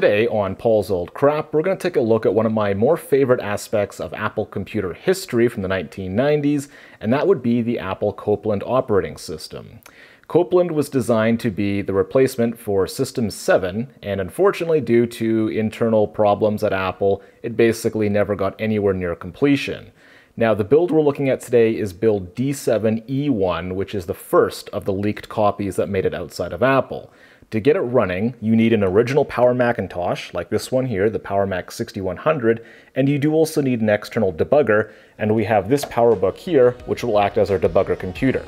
Today on Paul's Old Crap, we're going to take a look at one of my more favorite aspects of Apple computer history from the 1990s, and that would be the Apple Copland operating system. Copland was designed to be the replacement for System 7, and unfortunately, due to internal problems at Apple, it basically never got anywhere near completion. Now, the build we're looking at today is build D7E1, which is the first of the leaked copies that made it outside of Apple. To get it running, you need an original Power Macintosh, like this one here, the Power Mac 6100, and you do also need an external debugger, and we have this PowerBook here, which will act as our debugger computer.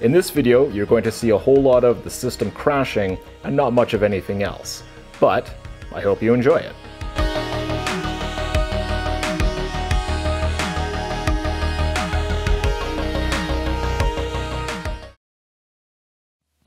In this video, you're going to see a whole lot of the system crashing and not much of anything else. But I hope you enjoy it.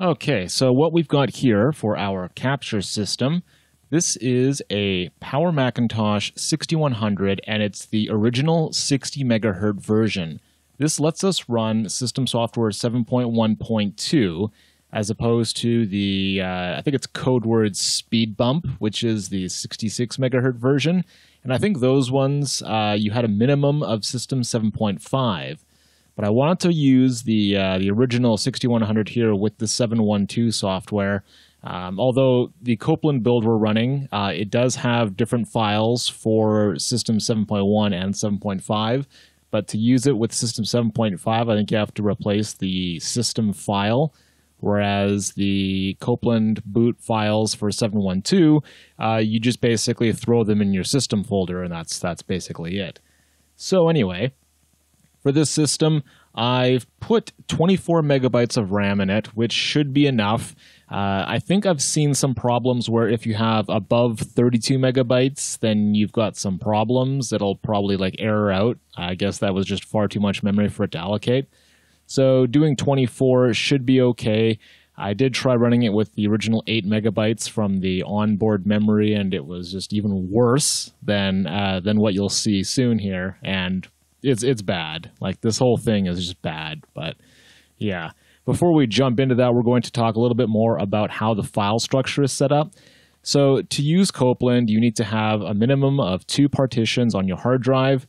Okay, so what we've got here for our capture system, this is a Power Macintosh 6100 and it's the original 60 megahertz version. This lets us run System Software 7.1.2 as opposed to the, uh, I think it's code word Speed Bump, which is the 66 megahertz version. And I think those ones, uh, you had a minimum of System 7.5. But I wanted to use the uh, the original 6100 here with the 712 software. Um, although the Copland build we're running, uh, it does have different files for System 7.1 and 7.5. But to use it with System 7.5, I think you have to replace the system file. Whereas the Copland boot files for 712, uh, you just basically throw them in your system folder, and that's that's basically it. So anyway, for this system, I've put 24 megabytes of RAM in it, which should be enough. Uh, I think I've seen some problems where if you have above 32 megabytes, then you've got some problems. It'll probably like error out. I guess that was just far too much memory for it to allocate. So doing 24 should be okay. I did try running it with the original 8 megabytes from the onboard memory, and it was just even worse than uh, than what you'll see soon here. And it's it's bad. Like this whole thing is just bad. But yeah. Before we jump into that, we're going to talk a little bit more about how the file structure is set up. So to use Copland, you need to have a minimum of two partitions on your hard drive.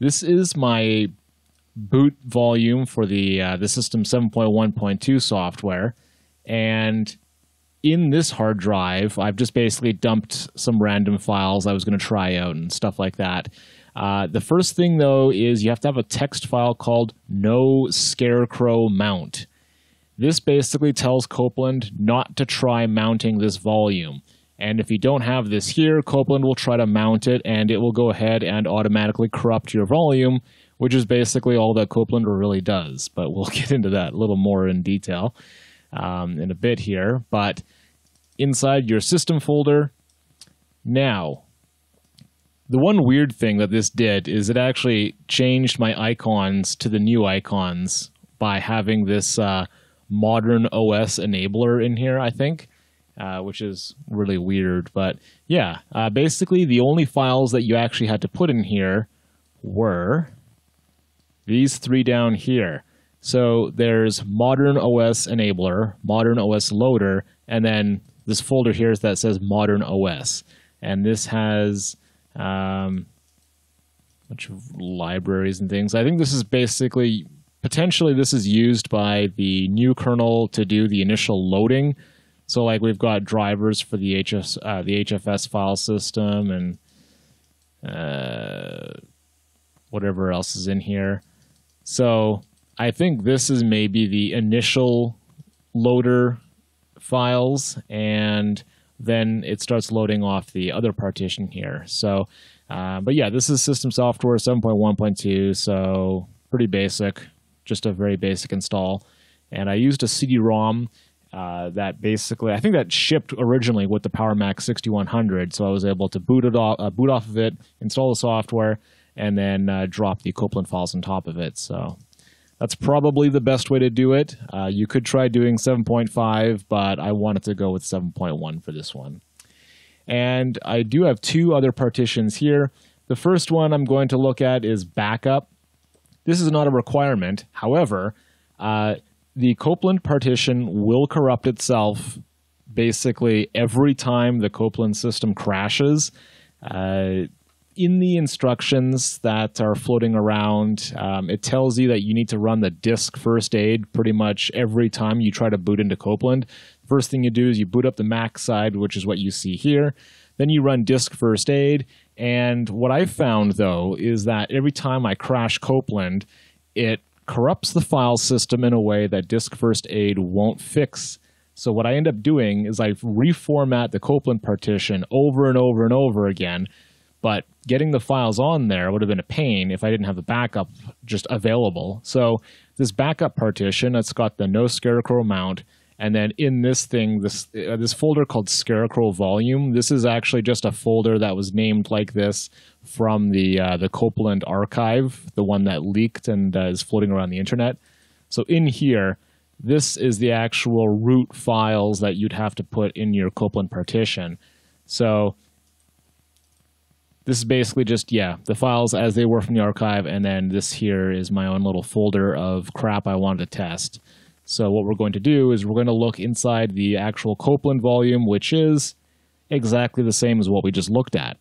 This is my boot volume for the uh, the system 7.1.2 software, and in this hard drive, I've just basically dumped some random files I was going to try out and stuff like that. Uh, the first thing, though, is you have to have a text file called no scarecrow mount. This basically tells Copland not to try mounting this volume. And if you don't have this here, Copland will try to mount it and it will go ahead and automatically corrupt your volume, which is basically all that Copland really does. But we'll get into that a little more in detail um, in a bit here. But inside your system folder, now the one weird thing that this did is it actually changed my icons to the new icons by having this uh, modern OS enabler in here, I think, uh, which is really weird. But yeah, uh, basically the only files that you actually had to put in here were these three down here. So there's modern OS enabler, modern OS loader, and then this folder here that says modern OS. And this has um, bunch of libraries and things. I think this is basically potentially this is used by the new kernel to do the initial loading. So like we've got drivers for the HS uh, the HFS file system and uh, whatever else is in here. So I think this is maybe the initial loader files and then it starts loading off the other partition here. So, uh, but yeah, this is system software 7.1.2, so pretty basic, just a very basic install. And I used a CD-ROM uh, that basically, I think that shipped originally with the PowerMac 6100, so I was able to boot it off, uh, boot off of it, install the software, and then uh, drop the Copland files on top of it. So that's probably the best way to do it. Uh, you could try doing 7.5, but I wanted to go with 7.1 for this one. And I do have two other partitions here. The first one I'm going to look at is backup. This is not a requirement. However, uh, the Copland partition will corrupt itself basically every time the Copland system crashes, uh, in the instructions that are floating around, um, it tells you that you need to run the disk first aid pretty much every time you try to boot into Copland. First thing you do is you boot up the Mac side, which is what you see here. Then you run disk first aid. And what I found though is that every time I crash Copland, it corrupts the file system in a way that disk first aid won't fix. So what I end up doing is I reformat the Copland partition over and over and over again but getting the files on there would have been a pain if I didn't have the backup just available. So this backup partition, it's got the no scarecrow mount, and then in this thing, this uh, this folder called Scarecrow Volume. This is actually just a folder that was named like this from the uh, the Copland archive, the one that leaked and uh, is floating around the internet. So in here, this is the actual root files that you'd have to put in your Copland partition. So this is basically just, yeah, the files as they were from the archive, and then this here is my own little folder of crap I wanted to test. So what we're going to do is we're going to look inside the actual Copland volume, which is exactly the same as what we just looked at.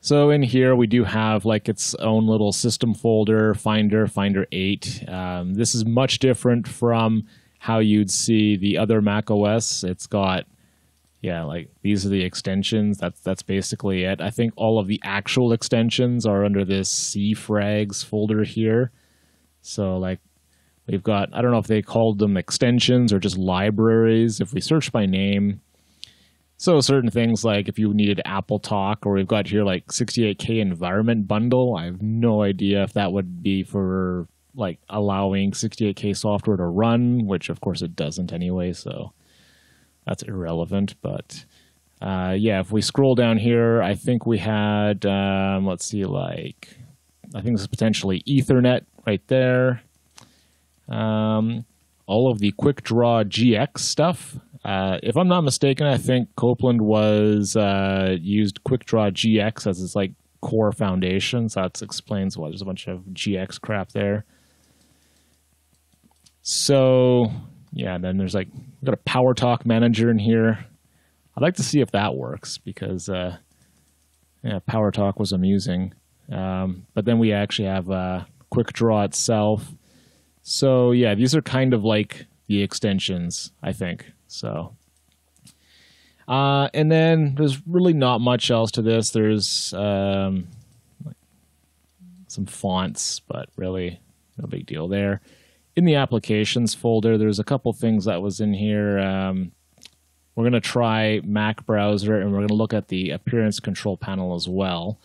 So in here we do have like its own little system folder, Finder, Finder 8. Um, this is much different from how you'd see the other Mac OS. It's got yeah, like these are the extensions. That's that's basically it. I think all of the actual extensions are under this CFrags folder here. So like we've got I don't know if they called them extensions or just libraries. If we search by name, so certain things like if you needed AppleTalk or we've got here like 68k environment bundle. I have no idea if that would be for like allowing 68k software to run, which of course it doesn't anyway. So that's irrelevant. But uh, yeah, if we scroll down here, I think we had, um, let's see, like, I think this is potentially Ethernet right there. Um, all of the Quick Draw GX stuff. Uh, if I'm not mistaken, I think Copland was uh, used Quick Draw GX as its like core foundation. So that explains why there's a bunch of GX crap there. So yeah, then there's like we've got a Power Talk manager in here. I'd like to see if that works because uh, yeah, Power Talk was amusing. Um, but then we actually have uh, Quick Draw itself. So yeah, these are kind of like the extensions, I think. So, uh, and then there's really not much else to this. There's um, some fonts, but really no big deal there in the applications folder, there's a couple things that was in here. Um, we're going to try Mac browser and we're going to look at the appearance control panel as well.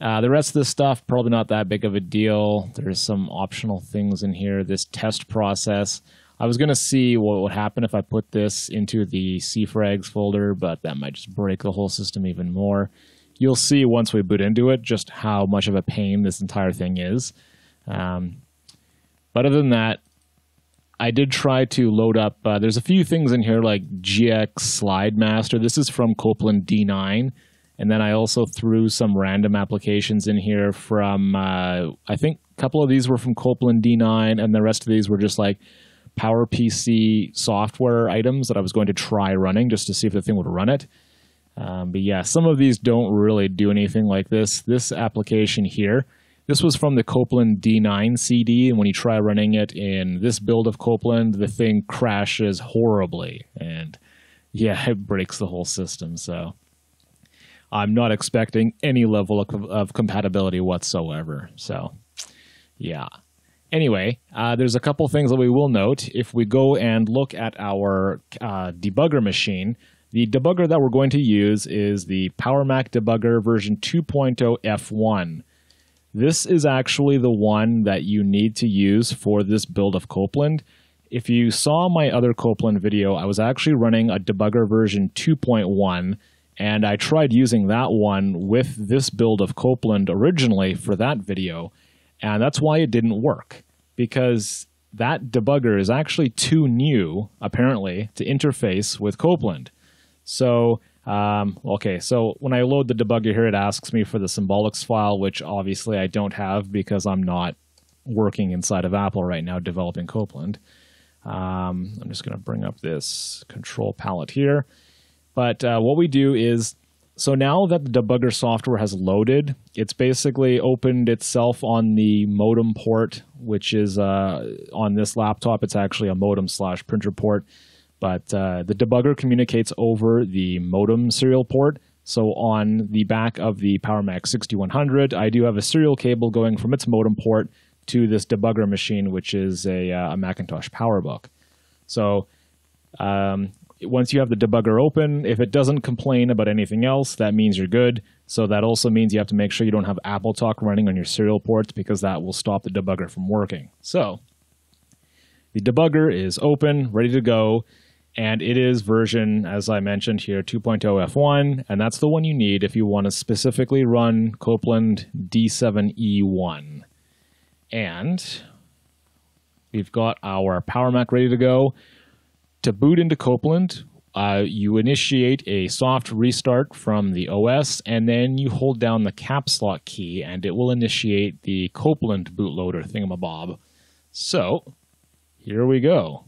Uh, the rest of this stuff, probably not that big of a deal. There's some optional things in here. This test process. I was going to see what would happen if I put this into the CFrags folder, but that might just break the whole system even more. You'll see once we boot into it just how much of a pain this entire thing is. Um, but other than that, I did try to load up. Uh, there's a few things in here like GX Slide Master. This is from Copland D9. And then I also threw some random applications in here from, uh, I think a couple of these were from Copland D9, and the rest of these were just like PowerPC software items that I was going to try running just to see if the thing would run it. Um, but yeah, some of these don't really do anything like this. This application here this was from the Copland D9 CD, and when you try running it in this build of Copland, the thing crashes horribly, and yeah, it breaks the whole system. So I'm not expecting any level of, of compatibility whatsoever. So yeah. Anyway, uh, there's a couple things that we will note. If we go and look at our uh, debugger machine, the debugger that we're going to use is the PowerMac debugger version 2.0 F1. This is actually the one that you need to use for this build of Copland. If you saw my other Copland video, I was actually running a debugger version 2.1, and I tried using that one with this build of Copland originally for that video, and that's why it didn't work, because that debugger is actually too new, apparently, to interface with Copland. So um, okay, so when I load the debugger here, it asks me for the symbolics file, which obviously I don't have because I'm not working inside of Apple right now developing Copland. Um, I'm just going to bring up this control palette here. But uh, what we do is, so now that the debugger software has loaded, it's basically opened itself on the modem port, which is uh, on this laptop. It's actually a modem slash printer port. But uh, the debugger communicates over the modem serial port. So on the back of the PowerMac 6100, I do have a serial cable going from its modem port to this debugger machine, which is a, uh, a Macintosh PowerBook. So um, once you have the debugger open, if it doesn't complain about anything else, that means you're good. So that also means you have to make sure you don't have AppleTalk running on your serial ports because that will stop the debugger from working. So the debugger is open, ready to go, and it is version, as I mentioned here, 2.0 F1, and that's the one you need if you want to specifically run Copland D7E1. And we've got our Power Mac ready to go. To boot into Copland, uh, you initiate a soft restart from the OS, and then you hold down the caps lock key, and it will initiate the Copland bootloader thingamabob. So, here we go.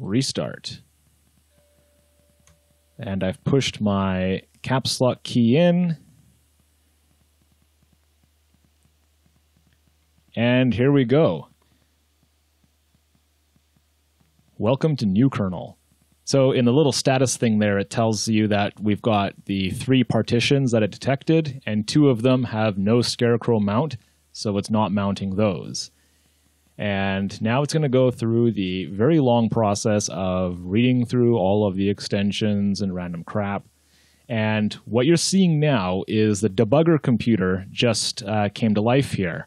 Restart. And I've pushed my caps lock key in, And here we go. Welcome to new kernel. So in the little status thing there, it tells you that we've got the three partitions that it detected, and two of them have no scarecrow mount, so it's not mounting those. And now it's going to go through the very long process of reading through all of the extensions and random crap. And what you're seeing now is the debugger computer just uh, came to life here.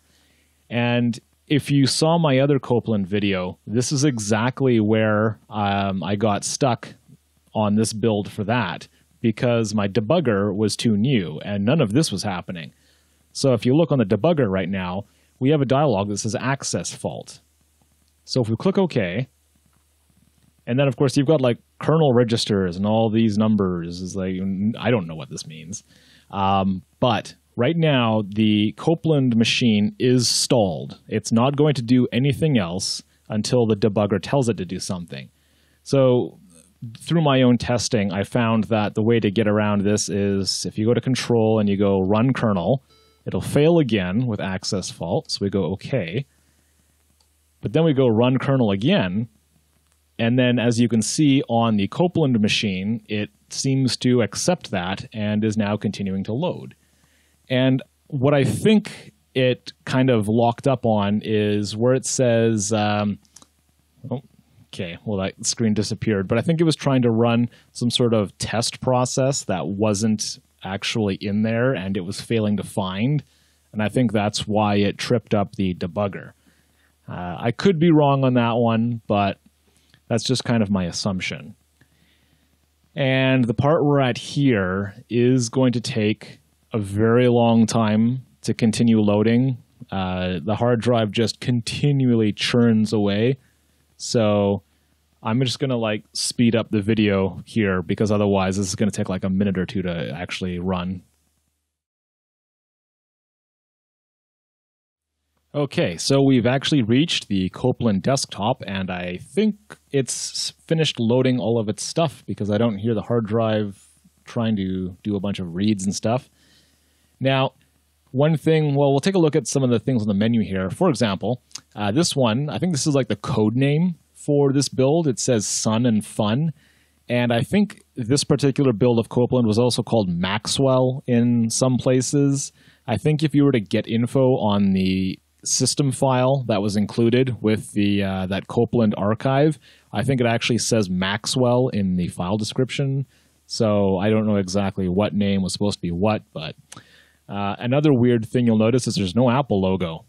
And if you saw my other Copland video, this is exactly where um, I got stuck on this build for that because my debugger was too new and none of this was happening. So if you look on the debugger right now, we have a dialog that says access fault. So if we click OK, and then of course you've got like kernel registers and all these numbers is like I don't know what this means. Um, but right now the Copland machine is stalled. It's not going to do anything else until the debugger tells it to do something. So through my own testing, I found that the way to get around this is if you go to control and you go run kernel, it'll fail again with access fault. So we go OK. But then we go run kernel again. And then as you can see on the Copland machine, it seems to accept that and is now continuing to load. And what I think it kind of locked up on is where it says, um, oh, okay, well, that screen disappeared, but I think it was trying to run some sort of test process that wasn't actually in there and it was failing to find. And I think that's why it tripped up the debugger. Uh, I could be wrong on that one, but that's just kind of my assumption. And the part we're at here is going to take a very long time to continue loading. Uh, the hard drive just continually churns away. So I'm just to like speed up the video here because otherwise this is to take like a minute or two to actually run. Okay, so we've actually reached the Copland desktop, and I think it's finished loading all of its stuff because I don't hear the hard drive trying to do a bunch of reads and stuff. Now, one thing, well, we'll take a look at some of the things on the menu here. For example, uh, this one, I think this is like the code name for this build. It says Sun and Fun. And I think this particular build of Copland was also called Maxwell in some places. I think if you were to get info on the system file that was included with the uh, that Copland archive, I think it actually says Maxwell in the file description. So I don't know exactly what name was supposed to be what, but uh, another weird thing you'll notice is there's no Apple logo.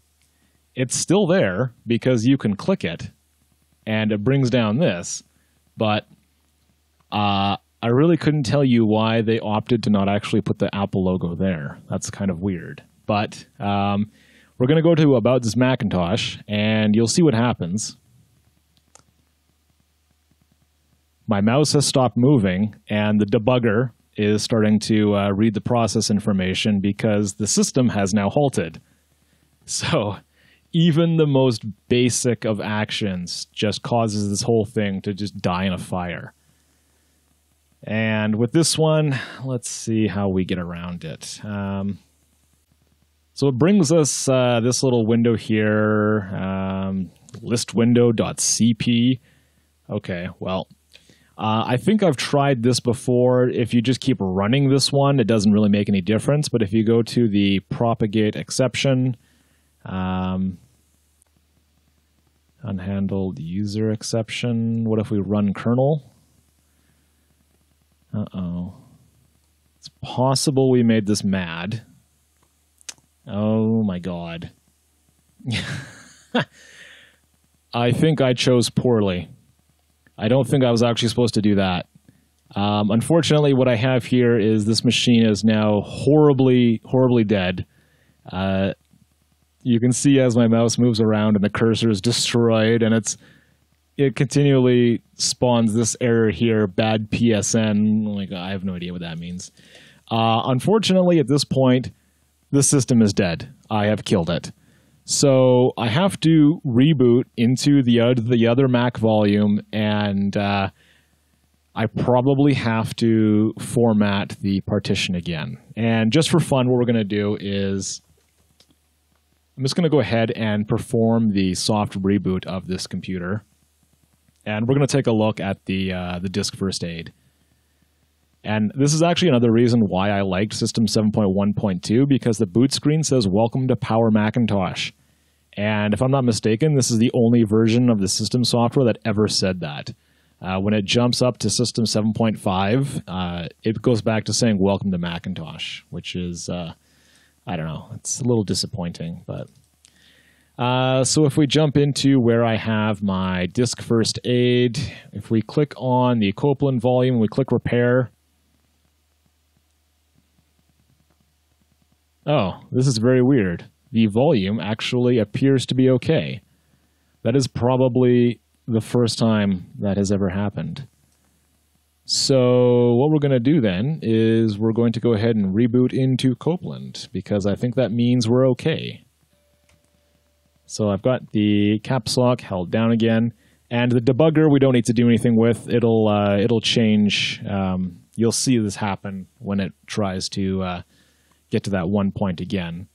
It's still there because you can click it and it brings down this, but uh, I really couldn't tell you why they opted to not actually put the Apple logo there. That's kind of weird. But um, we're going to go to About This Macintosh and you'll see what happens. My mouse has stopped moving and the debugger is starting to uh, read the process information because the system has now halted. So even the most basic of actions just causes this whole thing to just die in a fire. And with this one, let's see how we get around it. Um, so it brings us uh, this little window here, um, listwindow.cp. Okay, well, uh, I think I've tried this before. If you just keep running this one, it doesn't really make any difference. But if you go to the propagate exception, um, unhandled user exception, what if we run kernel? Uh oh. It's possible we made this mad. Oh my god. I think I chose poorly. I don't think I was actually supposed to do that. Um, unfortunately, what I have here is this machine is now horribly, horribly dead. Uh, you can see as my mouse moves around and the cursor is destroyed, and it's it continually spawns this error here, bad PSN. Like I have no idea what that means. Uh, unfortunately, at this point, the system is dead. I have killed it. So I have to reboot into the other, the other Mac volume, and uh, I probably have to format the partition again. And just for fun, what we're going to do is I'm just going to go ahead and perform the soft reboot of this computer, and we're going to take a look at the uh, the disk first aid. And this is actually another reason why I liked System 7.1.2 because the boot screen says Welcome to Power Macintosh. And if I'm not mistaken, this is the only version of the system software that ever said that. Uh, when it jumps up to System 7.5, uh, it goes back to saying Welcome to Macintosh, which is, uh, I don't know, it's a little disappointing. But uh, So if we jump into where I have my disk first aid, if we click on the Copland volume, we click Repair, Oh, this is very weird. The volume actually appears to be okay. That is probably the first time that has ever happened. So what we're going to do then is we're going to go ahead and reboot into Copland because I think that means we're okay. So I've got the caps lock held down again, and the debugger we don't need to do anything with. It'll uh, it'll change. Um, you'll see this happen when it tries to uh, get to that one point again.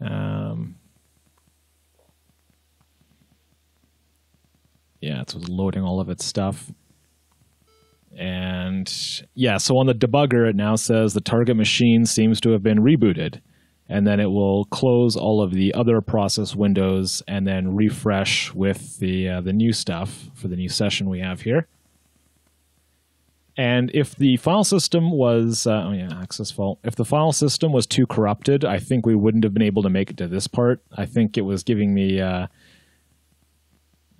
Um, yeah, it's loading all of its stuff. And yeah, so on the debugger, it now says the target machine seems to have been rebooted. And then it will close all of the other process windows and then refresh with the uh, the new stuff for the new session we have here. And if the file system was, uh, oh yeah, access fault. If the file system was too corrupted, I think we wouldn't have been able to make it to this part. I think it was giving me uh,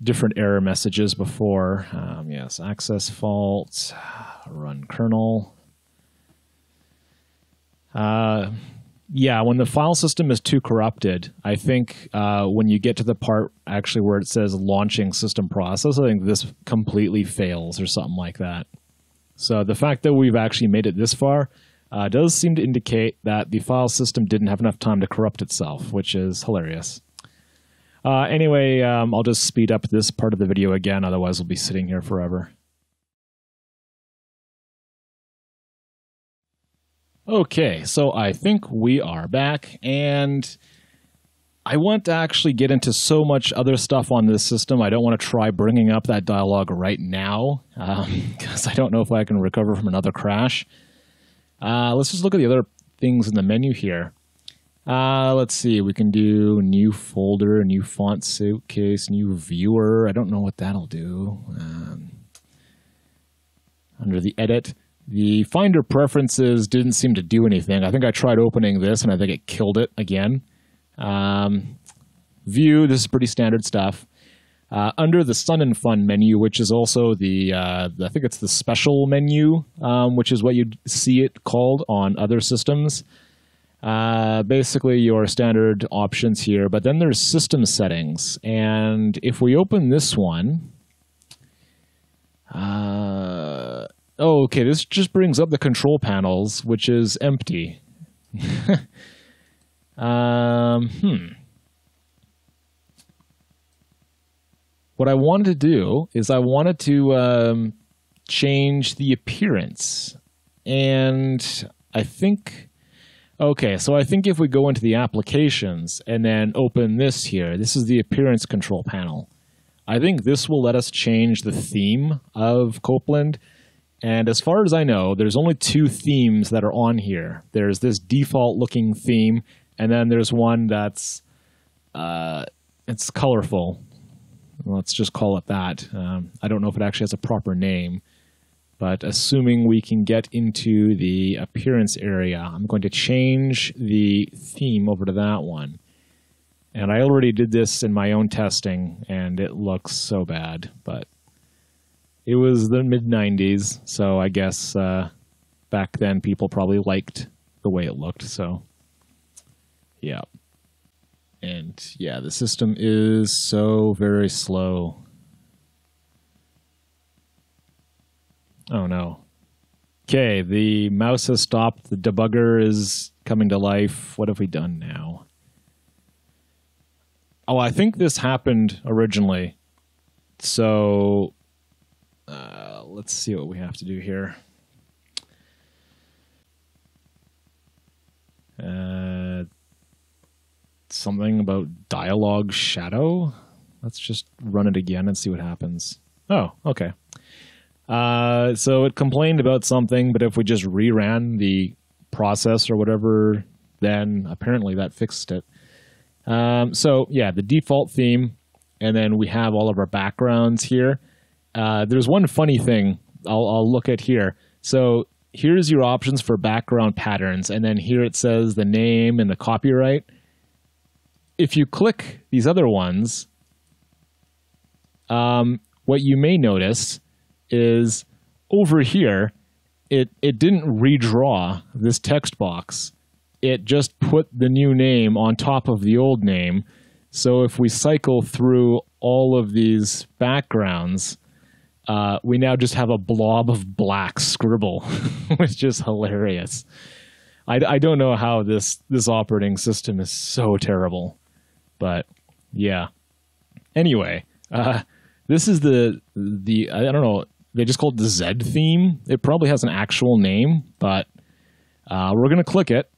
different error messages before. Um, yes, access fault, run kernel. Uh, yeah, when the file system is too corrupted, I think uh, when you get to the part actually where it says launching system process, I think this completely fails or something like that. So the fact that we've actually made it this far uh, does seem to indicate that the file system didn't have enough time to corrupt itself, which is hilarious. Uh, anyway, um, I'll just speed up this part of the video again, otherwise we'll be sitting here forever. Okay, so I think we are back, and I want to actually get into so much other stuff on this system. I don't want to try bringing up that dialog right now because um, I don't know if I can recover from another crash. Uh, let's just look at the other things in the menu here. Uh, let's see. We can do new folder, new font suitcase, new viewer. I don't know what that'll do. Um, under the edit, the Finder preferences didn't seem to do anything. I think I tried opening this and I think it killed it again. Um, view, this is pretty standard stuff. Uh, under the Sun and Fun menu, which is also the, uh, I think it's the special menu, um, which is what you'd see it called on other systems. Uh, basically, your standard options here, but then there's system settings. And if we open this one, uh, oh, okay, this just brings up the control panels, which is empty. Um, hmm. what I wanted to do is I wanted to um, change the appearance. And I think, okay, so I think if we go into the applications and then open this here, this is the appearance control panel. I think this will let us change the theme of Copland. And as far as I know, there's only two themes that are on here. There's this default looking theme, and then there's one that's uh, it's colorful. Let's just call it that. Um, I don't know if it actually has a proper name, but assuming we can get into the appearance area, I'm going to change the theme over to that one. And I already did this in my own testing, and it looks so bad. But it was the mid 90s, so I guess uh, back then people probably liked the way it looked. So, yeah. And yeah, the system is so very slow. Oh no. Okay, the mouse has stopped. The debugger is coming to life. What have we done now? Oh, I think this happened originally. So uh, let's see what we have to do here. Uh, something about dialogue shadow. Let's just run it again and see what happens. Oh, okay. Uh, so it complained about something, but if we just reran the process or whatever, then apparently that fixed it. Um, so yeah, the default theme, and then we have all of our backgrounds here. Uh, there's one funny thing I'll, I'll look at here. So here's your options for background patterns, and then here it says the name and the copyright. If you click these other ones, um, what you may notice is over here, it, it didn't redraw this text box it just put the new name on top of the old name. So if we cycle through all of these backgrounds, uh, we now just have a blob of black scribble, which is hilarious. I, I don't know how this this operating system is so terrible, but yeah. Anyway, uh, this is the the I don't know they just called it the Z theme. It probably has an actual name, but uh, we're gonna click it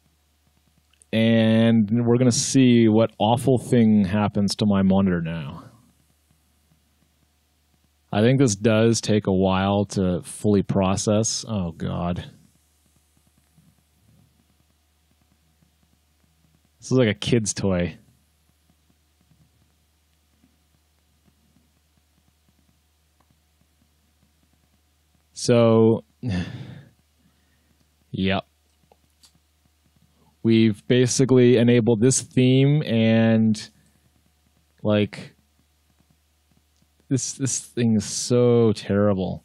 and we're to see what awful thing happens to my monitor now. I think this does take a while to fully process. Oh, God. This is like a kid's toy. So, yep. We've basically enabled this theme and like this this thing is so terrible.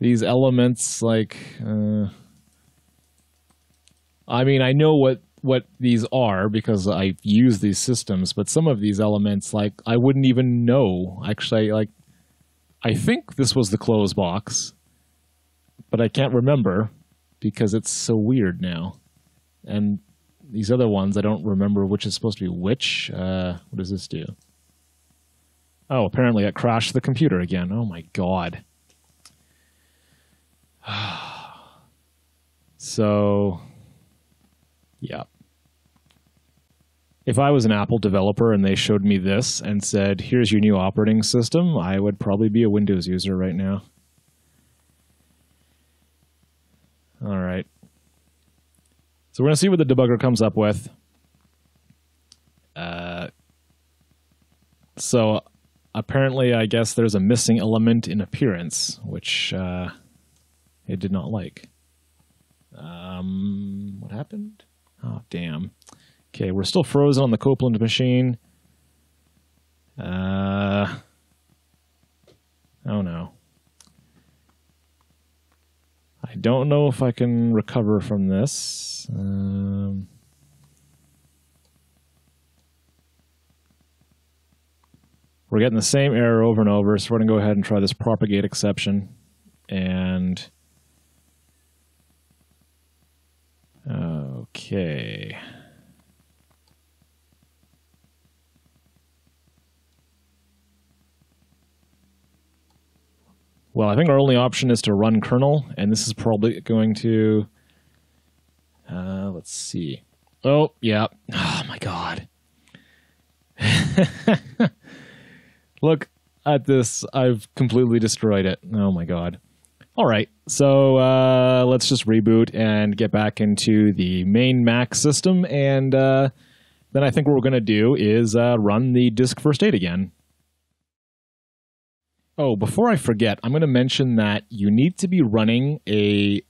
These elements like uh, i mean i know what what these are because i use these systems but some of these elements like i wouldn't even know. Actually like i think this was the close box but i can't remember because it's so weird now. And these other ones, I don't remember which is supposed to be which. Uh, what does this do? Oh, apparently it crashed the computer again. Oh my god. so, yeah. If I was an Apple developer and they showed me this and said, here's your new operating system, I would probably be a Windows user right now. All right. So we're going to see what the debugger comes up with. Uh, so apparently, I guess there's a missing element in appearance, which uh, it did not like. Um, what happened? Oh, damn. Okay, we're still frozen on the Copland machine. Uh, oh no. I don't know if I can recover from this. Um, we're getting the same error over and over, so we're going to go ahead and try this propagate exception. And okay. Well, I think our only option is to run kernel, and this is probably going to. Uh, let's see. Oh, yeah. Oh my god. Look at this. I've completely destroyed it. Oh my god. All right. So uh, let's just reboot and get back into the main Mac system. And uh, then I think what we're going to do is uh, run the disk first aid again. Oh, before I forget, I'm going to mention that you need to be running a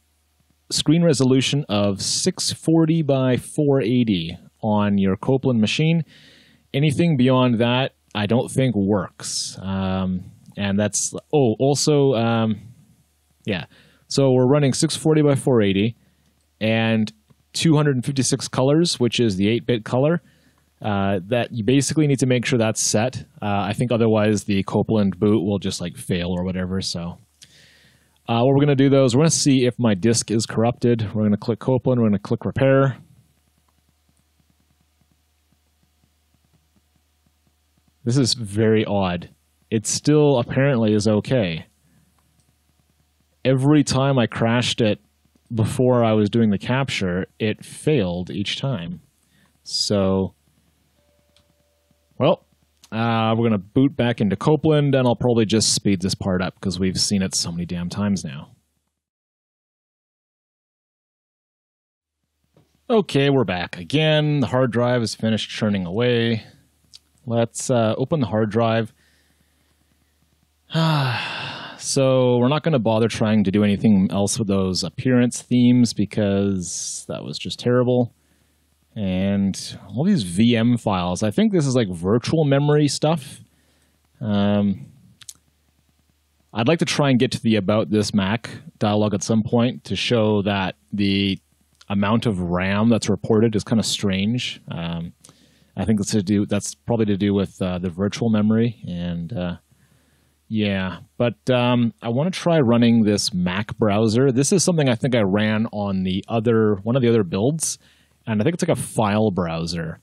screen resolution of 640 by 480 on your Copland machine. Anything beyond that, I don't think works. Um, and that's oh, also um, yeah. So we're running 640 by 480 and 256 colors, which is the 8-bit color. Uh, that you basically need to make sure that's set. Uh, I think otherwise the Copland boot will just like fail or whatever. So uh, what we're going to do though is we're going to see if my disk is corrupted. We're going to click Copland. We're going to click repair. This is very odd. It still apparently is okay. Every time I crashed it before I was doing the capture, it failed each time. So well, uh, we're going to boot back into Copland, and I'll probably just speed this part up because we've seen it so many damn times now. Okay, we're back again. The hard drive is finished churning away. Let's uh, open the hard drive. so we're not going to bother trying to do anything else with those appearance themes because that was just terrible and all these VM files. I think this is like virtual memory stuff. Um, I'd like to try and get to the about this Mac dialog at some point to show that the amount of RAM that's reported is kind of strange. Um, I think that's to do. That's probably to do with uh, the virtual memory, and uh, yeah. But um, I want to try running this Mac browser. This is something I think I ran on the other one of the other builds, and I think it's like a file browser.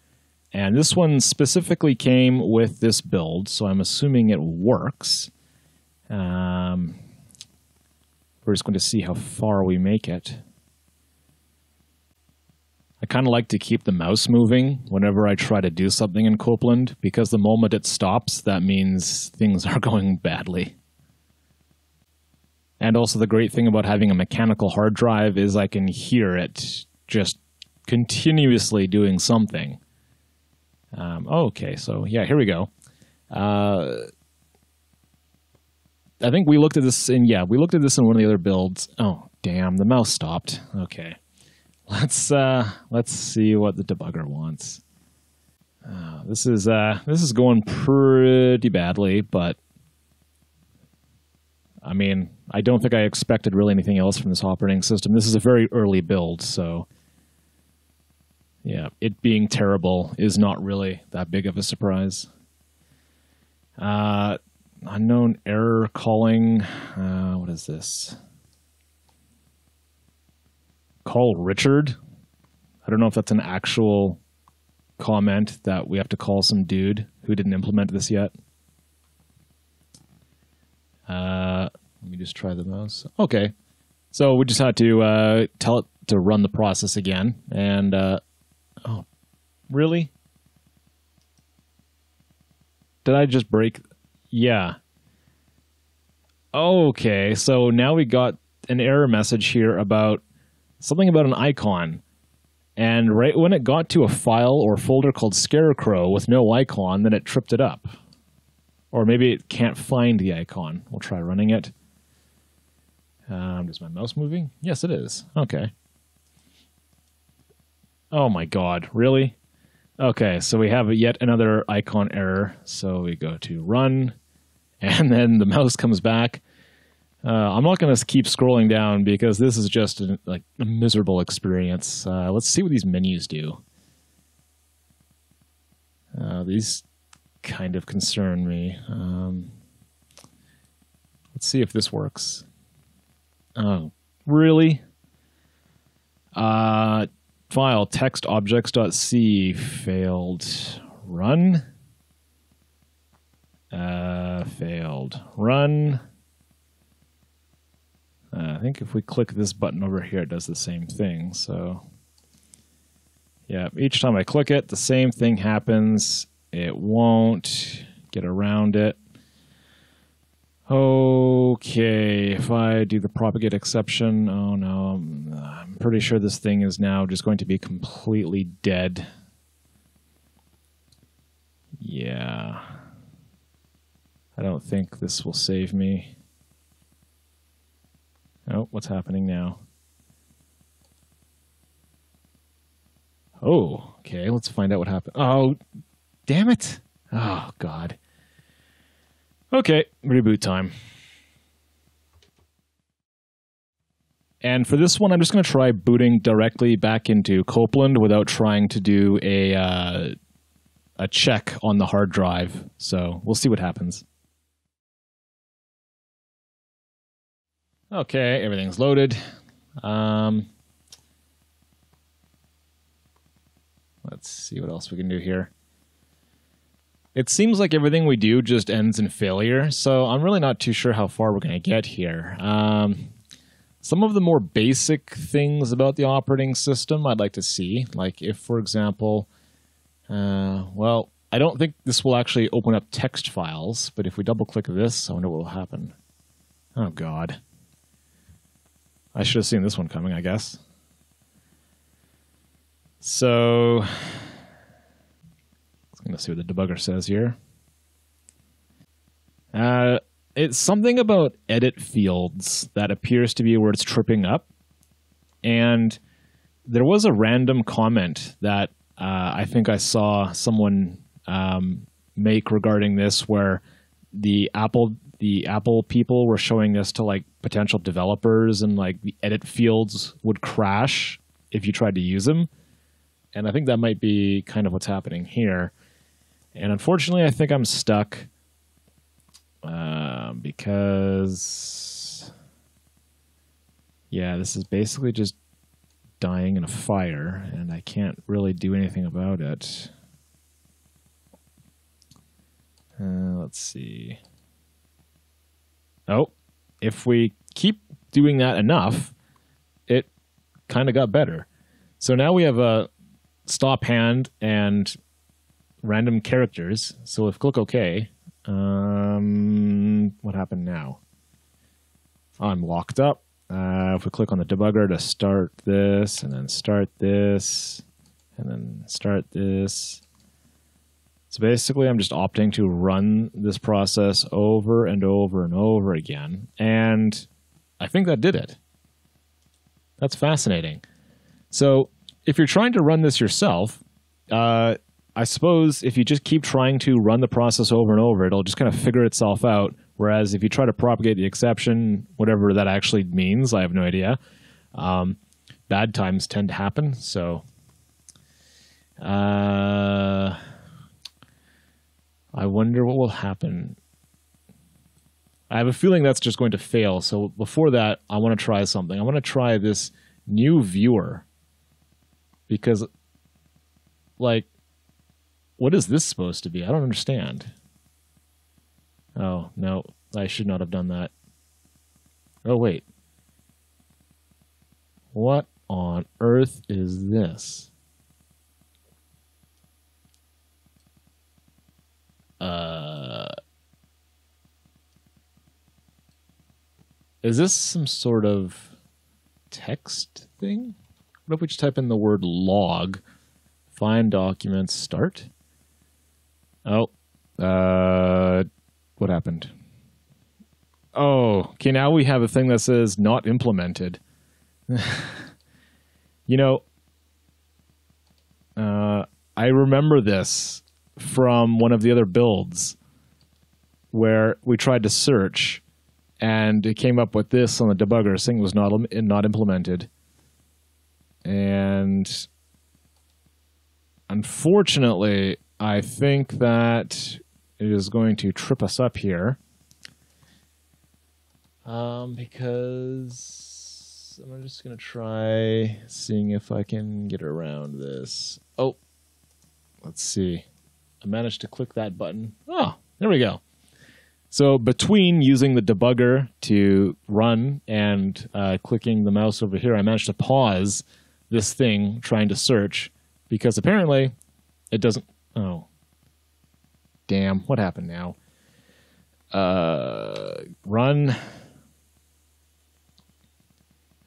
And this one specifically came with this build, so I'm assuming it works. Um, we're just going to see how far we make it. I kind of like to keep the mouse moving whenever I try to do something in Copland, because the moment it stops, that means things are going badly. And also the great thing about having a mechanical hard drive is I can hear it just continuously doing something. Um, okay, so yeah, here we go. Uh, I think we looked at this in yeah, we looked at this in one of the other builds. Oh, damn, the mouse stopped. Okay, let's uh, let's see what the debugger wants. Uh, this is uh, this is going pretty badly, but I mean, I don't think I expected really anything else from this operating system. This is a very early build, so yeah, it being terrible is not really that big of a surprise. Uh, unknown error calling. Uh, what is this? Call Richard. I don't know if that's an actual comment that we have to call some dude who didn't implement this yet. Uh, let me just try the mouse. Okay. So we just had to uh, tell it to run the process again, and uh, Oh, really? Did I just break? Yeah. Okay, so now we got an error message here about something about an icon. And right when it got to a file or folder called Scarecrow with no icon, then it tripped it up. Or maybe it can't find the icon. We'll try running it. Um, is my mouse moving? Yes, it is. Okay. Oh my god, really? Okay, so we have yet another icon error. So we go to run, and then the mouse comes back. Uh, I'm not going to keep scrolling down because this is just a, like a miserable experience. Uh, let's see what these menus do. Uh, these kind of concern me. Um, let's see if this works. Oh, really? Uh, file text objects.c failed run uh, failed run Uh, I think if we click this button over here, it does the same thing. So, yeah, each time I click it, the same thing happens. It won't get around it. Okay, if I do the propagate exception, oh no, I'm, pretty sure this thing is now just going to be completely dead. Yeah. I don't think this will save me. Oh, what's happening now? Oh, okay, let's find out what happened. Oh, damn it. Oh, God. Okay, reboot time. And for this one, I'm just going to try booting directly back into Copland without trying to do a uh, a check on the hard drive. So we'll see what happens. Okay, everything's loaded. Um, let's see what else we can do here. It seems like everything we do just ends in failure, so I'm really not too sure how far we're going to get here. Um, some of the more basic things about the operating system I'd like to see, like if, for example, uh, well, I don't think this will actually open up text files, but if we double click this, I wonder what will happen. Oh, God. I should have seen this one coming, I guess. So, let's see what the debugger says here. Uh, it's something about edit fields that appears to be where it's tripping up. And there was a random comment that uh, I think I saw someone um, make regarding this where the Apple the Apple people were showing this to like potential developers and like the edit fields would crash if you tried to use them. And I think that might be kind of what's happening here. And unfortunately, I think I'm stuck uh, because, yeah, this is basically just dying in a fire, and I can't really do anything about it. Uh, let's see. Oh, if we keep doing that enough, it kind of got better. So now we have a stop hand and random characters. So if click OK, um, what happened now? I'm locked up. Uh, if we click on the debugger to start this, and then start this, and then start this. So basically, I'm just opting to run this process over and over and over again. And I think that did it. That's fascinating. So if you're trying to run this yourself, uh, I suppose if you just keep trying to run the process over and over, it'll just kind of figure itself out. Whereas if you try to propagate the exception, whatever that actually means, I have no idea. Um, bad times tend to happen. So, uh, I wonder what will happen. I have a feeling that's just going to fail. So before that, I want to try something. I want to try this new viewer because, like, what is this supposed to be? I don't understand. Oh, no. I should not have done that. Oh, wait. What on earth is this? Uh... Is this some sort of text thing? What if we just type in the word log, find documents, start? Oh, uh, what happened? Oh, okay. Now we have a thing that says not implemented. you know, uh, I remember this from one of the other builds where we tried to search and it came up with this on the debugger saying it was not not implemented. And unfortunately, I think that it is going to trip us up here. Um, because I'm just going to try seeing if I can get around this. Oh, let's see. I managed to click that button. Oh, there we go. So between using the debugger to run and uh, clicking the mouse over here, I managed to pause this thing trying to search because apparently it doesn't. Oh, damn! What happened now? Uh, run.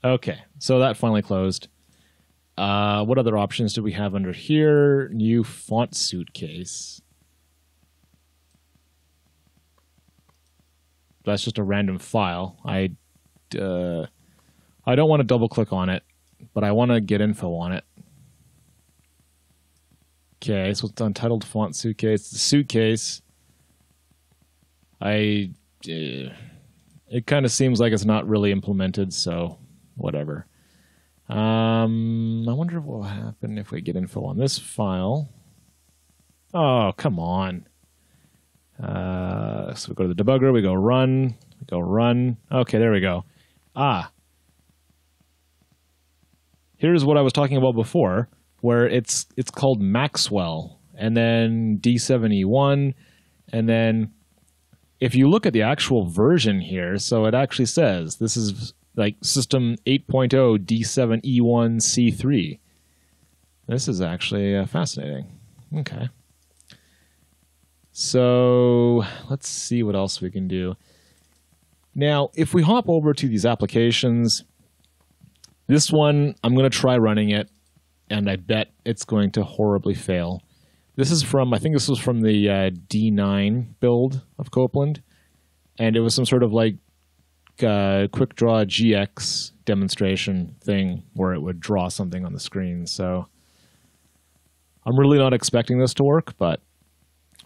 Okay, so that finally closed. Uh, what other options do we have under here? New font suitcase. That's just a random file. I, uh, I don't want to double click on it, but I want to get info on it. Okay, so it's untitled font suitcase. The suitcase. I. Uh, it kind of seems like it's not really implemented, so whatever. Um, I wonder what will happen if we get info on this file. Oh, come on. Uh, so we go to the debugger, we go run, we go run. Okay, there we go. Ah. Here's what I was talking about before, where it's it's called Maxwell, and then D7E1, and then if you look at the actual version here, so it actually says this is like system 8.0 D7E1C3. This is actually uh, fascinating. Okay. So let's see what else we can do. Now, if we hop over to these applications, this one, I'm going to try running it, and I bet it's going to horribly fail. This is from, I think this was from the uh, D9 build of Copland, and it was some sort of like uh, QuickDraw GX demonstration thing where it would draw something on the screen. So I'm really not expecting this to work, but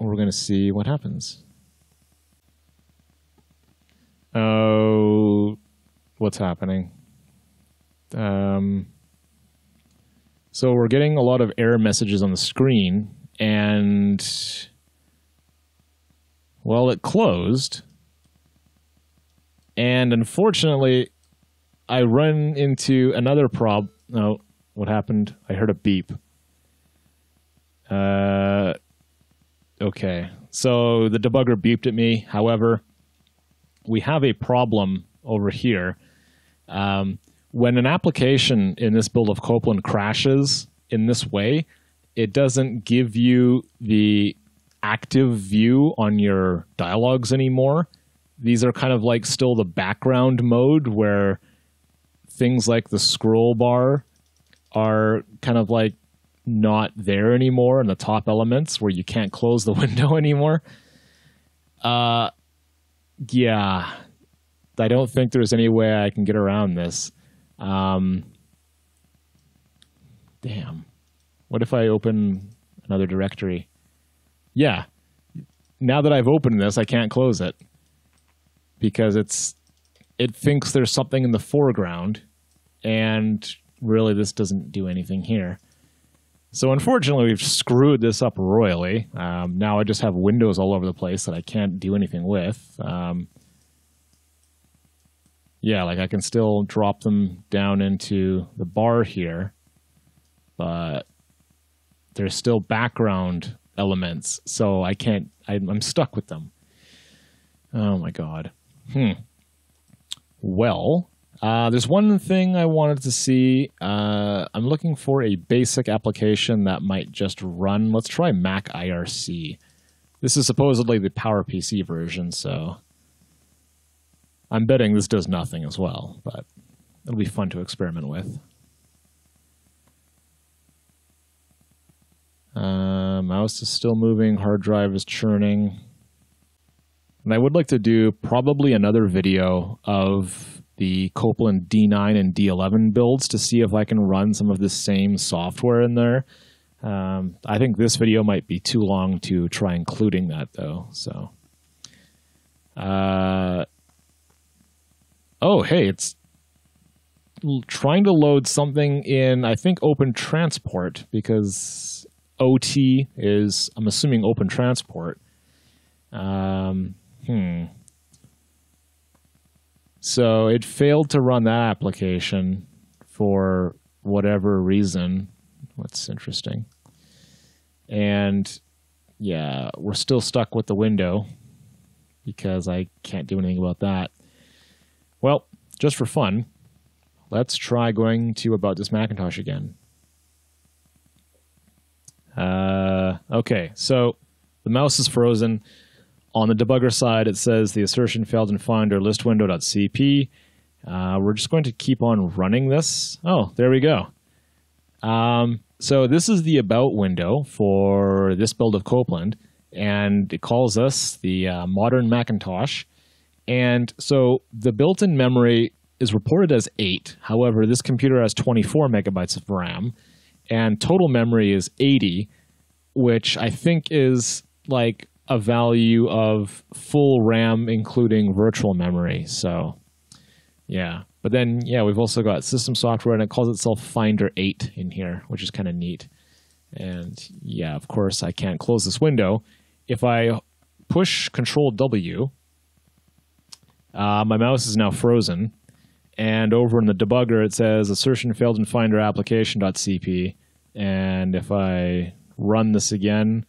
we're going to see what happens. Oh, what's happening? Um, so we're getting a lot of error messages on the screen, and well, it closed and unfortunately, I run into another problem. No, what happened? I heard a beep. Uh, okay. So the debugger beeped at me. However, we have a problem over here. Um, when an application in this build of Copland crashes in this way, it doesn't give you the active view on your dialogues anymore these are kind of like still the background mode where things like the scroll bar are kind of like not there anymore in the top elements where you can't close the window anymore. Uh, yeah, I don't think there's any way I can get around this. Um, damn. What if I open another directory? Yeah. Now that I've opened this, I can't close it because it's it thinks there's something in the foreground and really this doesn't do anything here. So unfortunately, we've screwed this up royally. Um, now I just have windows all over the place that I can't do anything with. Um, yeah, like I can still drop them down into the bar here, but there's still background elements, so I can't. I, I'm stuck with them. Oh my god. Hmm. Well, uh, there's one thing I wanted to see. Uh, I'm looking for a basic application that might just run. Let's try Mac IRC. This is supposedly the PowerPC version, so I'm betting this does nothing as well, but it'll be fun to experiment with. Uh, mouse is still moving, hard drive is churning. And I would like to do probably another video of the Copland D9 and D11 builds to see if I can run some of the same software in there. Um, I think this video might be too long to try including that though. So, uh, oh hey, it's trying to load something in I think Open Transport because OT is I'm assuming Open Transport. Um, Hmm. So it failed to run that application for whatever reason. What's interesting. And yeah, we're still stuck with the window because I can't do anything about that. Well, just for fun, let's try going to About This Macintosh again. Uh, okay, so the mouse is frozen. On the debugger side, it says the assertion failed in finder listwindow.cp. Uh, we're just going to keep on running this. Oh, there we go. Um, so this is the about window for this build of Copland, and it calls us the uh, modern Macintosh. And so the built-in memory is reported as 8. However, this computer has 24 megabytes of RAM, and total memory is 80, which I think is like a value of full RAM including virtual memory. So, yeah. But then, yeah, we've also got system software, and it calls itself Finder 8 in here, which is kind of neat. And yeah, of course, I can't close this window. If I push Control W, uh, my mouse is now frozen. And over in the debugger, it says assertion failed in Finder application.cp. And if I run this again,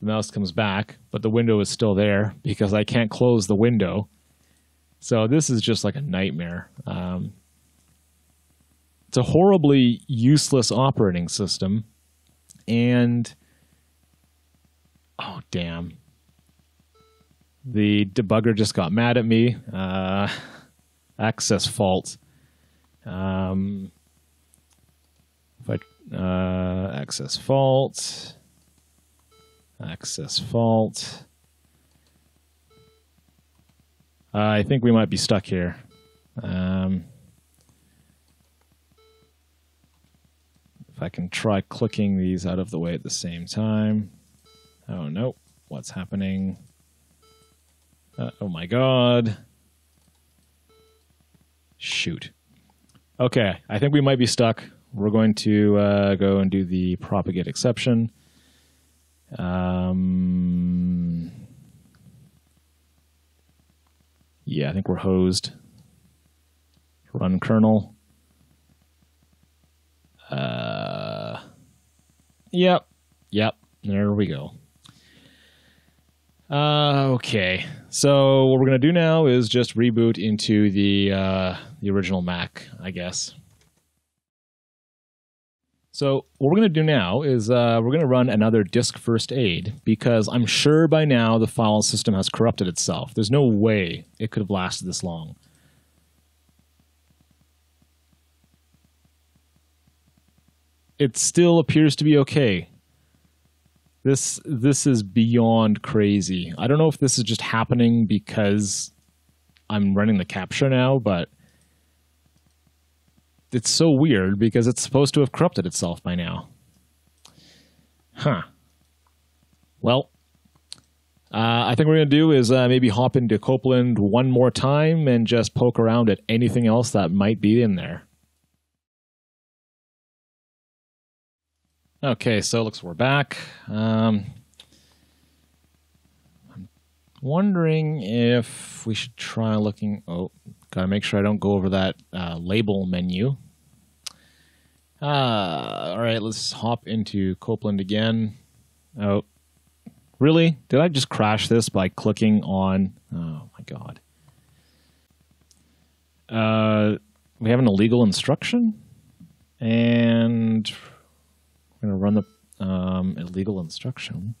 the mouse comes back, but the window is still there because I can't close the window. So this is just like a nightmare. Um, it's a horribly useless operating system. And oh, damn. The debugger just got mad at me. Uh, access fault. Um, if I uh, access fault, access fault. Uh, I think we might be stuck here. Um, if I can try clicking these out of the way at the same time. Oh, no. What's happening? Uh, oh my god. Shoot. Okay, I think we might be stuck. We're going to uh, go and do the propagate exception. Um, yeah, I think we're hosed. Run kernel. Uh, yep, yep. There we go. Uh, okay. So what we're gonna do now is just reboot into the uh, the original Mac, I guess. So what we're going to do now is uh, we're going to run another disk first aid because I'm sure by now the file system has corrupted itself. There's no way it could have lasted this long. It still appears to be okay. This this is beyond crazy. I don't know if this is just happening because I'm running the capture now, but it's so weird because it's supposed to have corrupted itself by now. Huh. Well, uh, I think we're going to do is uh, maybe hop into Copland one more time and just poke around at anything else that might be in there. Okay, so looks we're back. Um, I'm wondering if we should try looking. Oh, Gotta make sure I don't go over that uh, label menu. Uh, all right, let's hop into Copland again. Oh, really? Did I just crash this by clicking on? Oh my god. Uh, we have an illegal instruction, and we're gonna run the um, illegal instruction.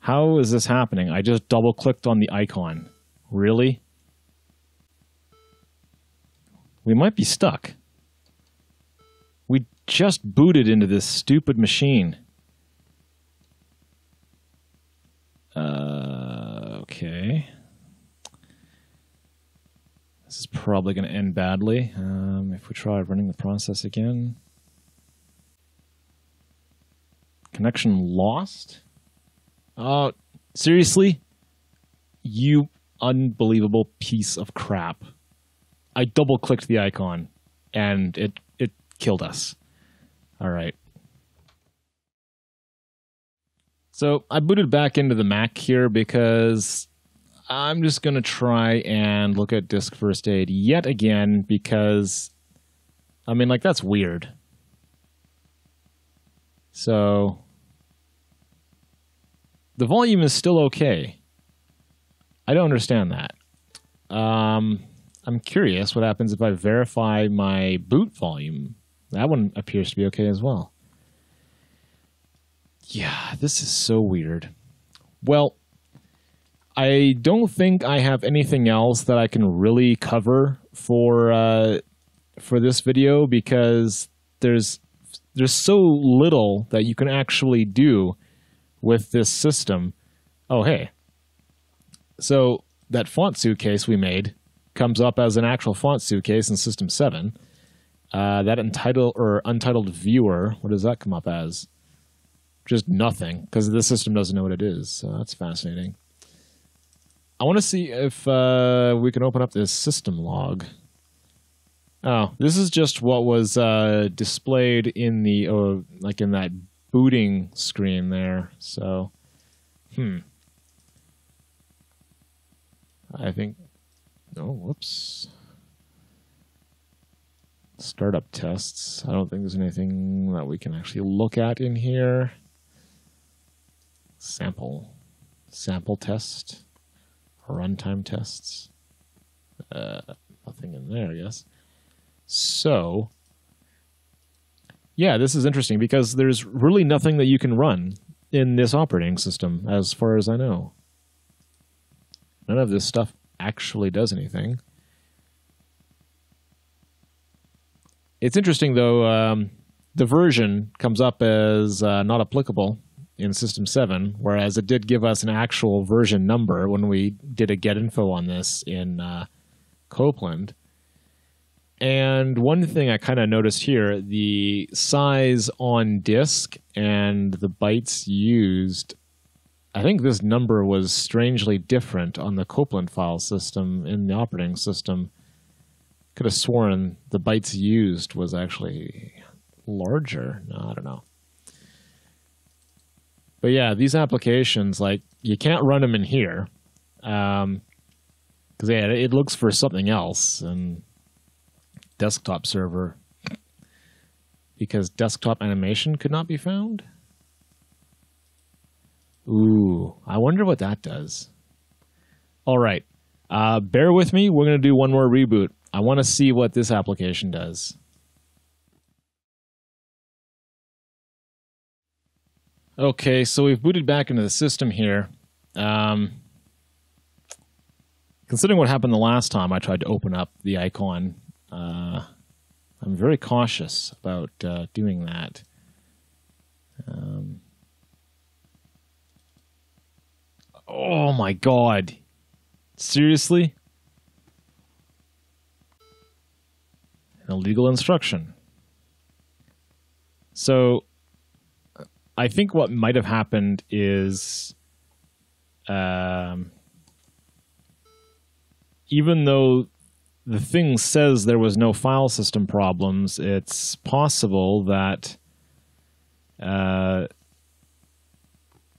How is this happening? I just double clicked on the icon. Really? we might be stuck. We just booted into this stupid machine. Uh, okay. This is probably going to end badly. Um, if we try running the process again. Connection lost? Oh, seriously? You unbelievable piece of crap. I double clicked the icon and it it killed us. All right. So I booted back into the Mac here because I'm just going to try and look at disk first aid yet again because, I mean, like, that's weird. So the volume is still okay. I don't understand that. Um, I'm curious what happens if I verify my boot volume. That one appears to be okay as well. Yeah, this is so weird. Well, I don't think I have anything else that I can really cover for uh, for this video because there's there's so little that you can actually do with this system. Oh, hey. So that font suitcase we made comes up as an actual font suitcase in System 7. Uh, that entitled or untitled viewer, what does that come up as? Just nothing, because the system doesn't know what it is. So that's fascinating. I want to see if uh, we can open up this system log. Oh, this is just what was uh, displayed in the oh, like in that booting screen there. So, hmm. I think. Oh, whoops. Startup tests. I don't think there's anything that we can actually look at in here. Sample. Sample test. Runtime tests. Uh, nothing in there, I guess. So, yeah, this is interesting because there's really nothing that you can run in this operating system, as far as I know. None of this stuff actually does anything. It's interesting, though, um, the version comes up as uh, not applicable in System 7, whereas it did give us an actual version number when we did a get info on this in uh, Copland. And one thing I kind of noticed here the size on disk and the bytes used. I think this number was strangely different on the Copland file system in the operating system. Could have sworn the bytes used was actually larger. No, I don't know. But yeah, these applications, like, you can't run them in here. Um, because yeah, it looks for something else, and desktop server because desktop animation could not be found? Ooh, I wonder what that does. All right, uh, bear with me. We're going to do one more reboot. I want to see what this application does. Okay, so we've booted back into the system here. Um, considering what happened the last time I tried to open up the icon uh, I'm very cautious about uh, doing that. Um, oh my god. Seriously? An illegal instruction. So, I think what might have happened is um, even though the thing says there was no file system problems, it's possible that uh,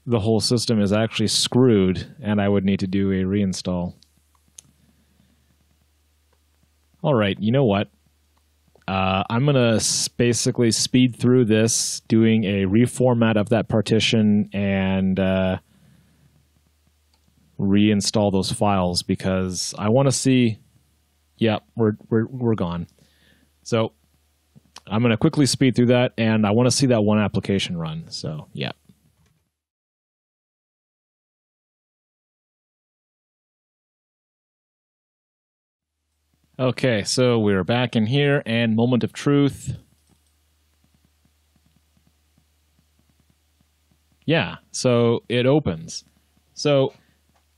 the whole system is actually screwed and I would need to do a reinstall. All right, you know what? Uh, I'm going to basically speed through this, doing a reformat of that partition and uh, reinstall those files because I want to see yeah, we're we're we're gone. So I'm going to quickly speed through that, and I want to see that one application run. So yeah. Okay, so we're back in here, and moment of truth. Yeah, so it opens. So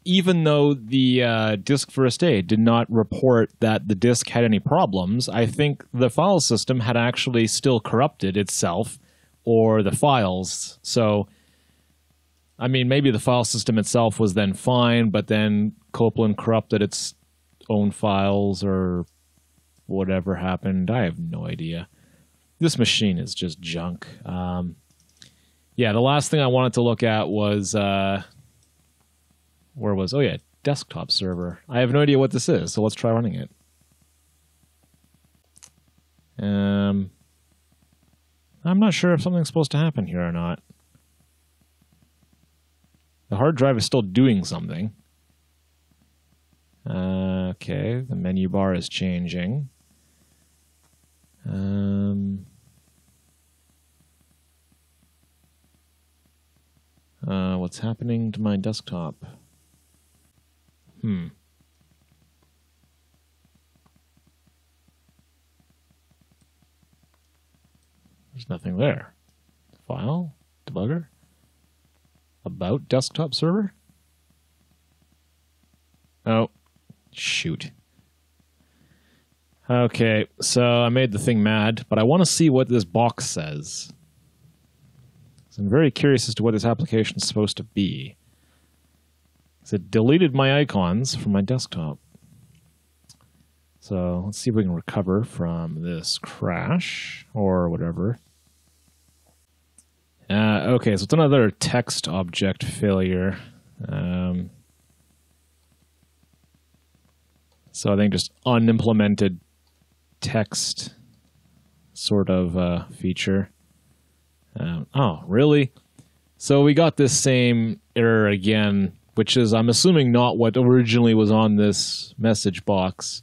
even though the uh, disk first aid did not report that the disk had any problems, I think the file system had actually still corrupted itself or the files. So, I mean, maybe the file system itself was then fine, but then Copland corrupted its own files or whatever happened. I have no idea. This machine is just junk. Um, yeah, the last thing I wanted to look at was. Uh, where was oh yeah desktop server i have no idea what this is so let's try running it um i'm not sure if something's supposed to happen here or not the hard drive is still doing something Okay, the menu bar is changing. Um, uh, what's happening to my desktop? Hmm. There's nothing there. File, debugger, about desktop server. Oh, shoot. Okay, so I made the thing mad, but I want to see what this box says. So I'm very curious as to what this application is supposed to be. So it deleted my icons from my desktop. So let's see if we can recover from this crash or whatever. Uh, okay, so it's another text object failure. Um, so I think just unimplemented text sort of uh, feature. Um, oh, really? So we got this same error again, which is, I'm assuming, not what originally was on this message box.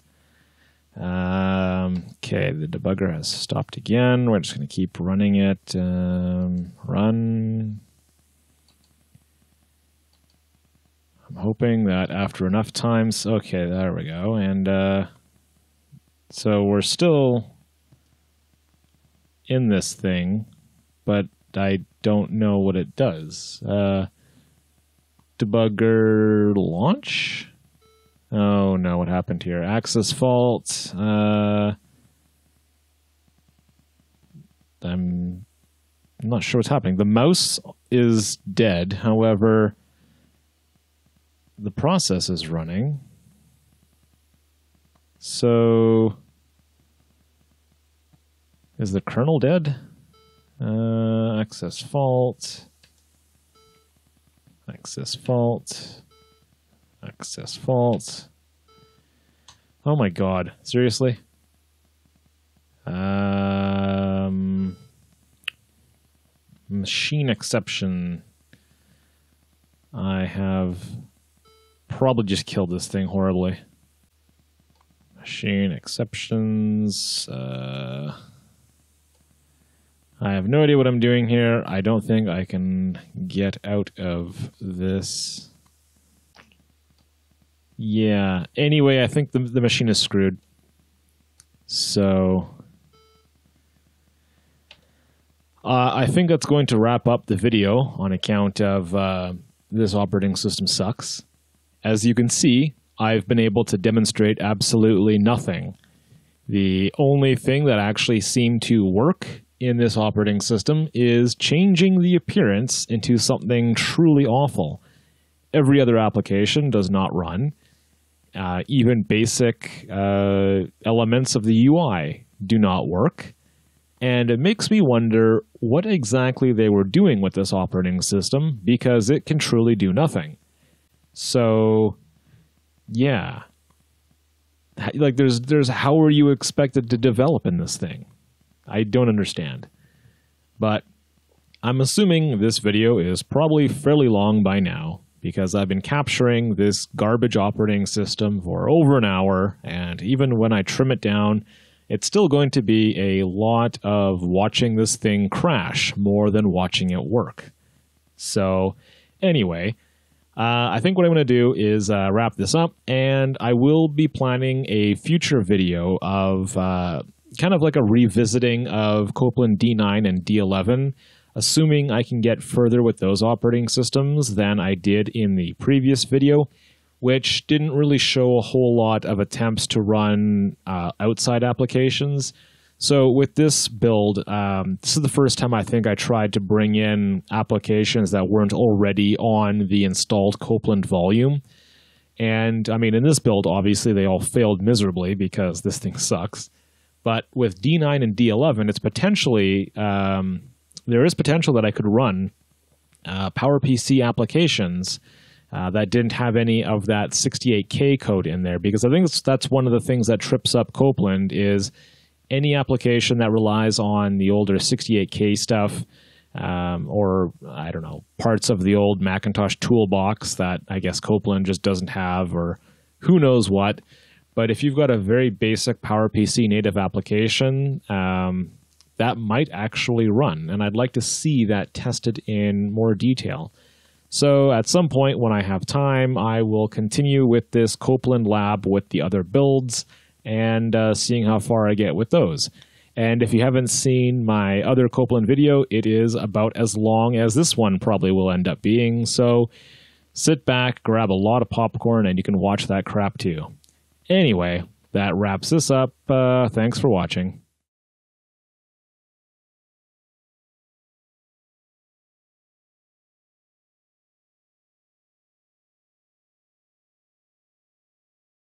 Um, okay, the debugger has stopped again. We're just going to keep running it. Um, run. I'm hoping that after enough times, okay, there we go. And uh, so we're still in this thing, but I don't know what it does. Uh, debugger launch? Oh no, what happened here? Access fault. Uh, I'm not sure what's happening. The mouse is dead. However, the process is running. So, is the kernel dead? Uh, access fault. Access fault. Access fault. Oh my god. Seriously? Um, machine exception. I have probably just killed this thing horribly. Machine exceptions. Uh, I have no idea what I'm doing here. I don't think I can get out of this. Yeah. Anyway, I think the the machine is screwed. So uh, I think that's going to wrap up the video on account of uh, this operating system sucks. As you can see, I've been able to demonstrate absolutely nothing. The only thing that actually seemed to work in this operating system is changing the appearance into something truly awful. Every other application does not run. Uh, even basic uh, elements of the UI do not work. And it makes me wonder what exactly they were doing with this operating system because it can truly do nothing. So, yeah. Like there's there's how are you expected to develop in this thing? I don't understand. But I'm assuming this video is probably fairly long by now because I've been capturing this garbage operating system for over an hour, and even when I trim it down, it's still going to be a lot of watching this thing crash more than watching it work. So, anyway, uh, I think what I'm going to do is uh, wrap this up, and I will be planning a future video of uh, kind of like a revisiting of Copland D9 and D11 assuming I can get further with those operating systems than I did in the previous video, which didn't really show a whole lot of attempts to run uh, outside applications. So with this build, um, this is the first time I think I tried to bring in applications that weren't already on the installed Copland volume. And I mean, in this build, obviously they all failed miserably because this thing sucks. But with D9 and D11, it's potentially um, there is potential that I could run uh, PowerPC applications uh, that didn't have any of that 68K code in there. Because I think that's, one of the things that trips up Copland is any application that relies on the older 68K stuff um, or I don't know parts of the old Macintosh toolbox that I guess Copland just doesn't have or who knows what But if you've got a very basic PowerPC native application, um, that might actually run. And I'd like to see that tested in more detail. So at some point when I have time, I will continue with this Copland lab with the other builds and uh, seeing how far I get with those. And if you haven't seen my other Copland video, it is about as long as this one probably will end up being. So sit back, grab a lot of popcorn, and you can watch that crap too. Anyway, that wraps this up. Uh, thanks for watching.